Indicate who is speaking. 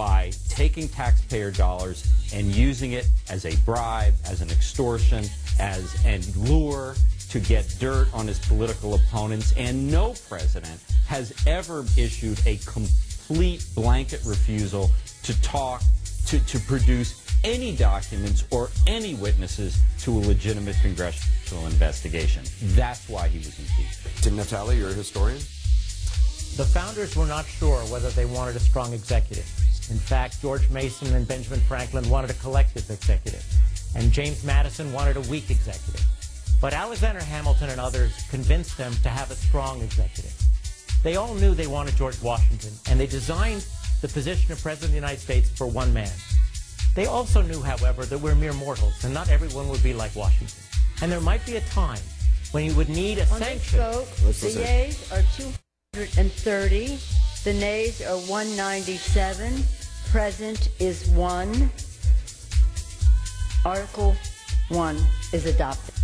Speaker 1: by taking taxpayer dollars and using it as a bribe, as an extortion, as an lure to get dirt on his political opponents. And no president has ever issued a complete blanket refusal to talk, to, to produce any documents or any witnesses to a legitimate congressional investigation. That's why he was impeached.
Speaker 2: Tim Naftali, you're a historian.
Speaker 3: The founders were not sure whether they wanted a strong executive. In fact, George Mason and Benjamin Franklin wanted a collective executive, and James Madison wanted a weak executive. But Alexander Hamilton and others convinced them to have a strong executive. They all knew they wanted George Washington, and they designed the position of President of the United States for one man. They also knew, however, that we're mere mortals, and not everyone would be like Washington. And there might be a time when you would need a
Speaker 4: On
Speaker 3: sanction.
Speaker 4: vote,
Speaker 2: Let's
Speaker 4: the
Speaker 2: listen.
Speaker 4: yeas are 230, the nays are 197, present is 1. Article 1 is adopted.